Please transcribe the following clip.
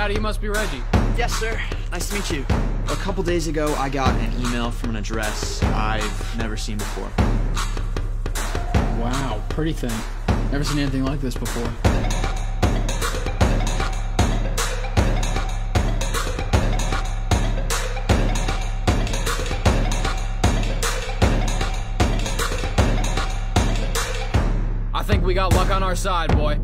Howdy, you must be Reggie. Yes, sir. Nice to meet you. A couple days ago, I got an email from an address I've never seen before. Wow, pretty thing. Never seen anything like this before. I think we got luck on our side, boy.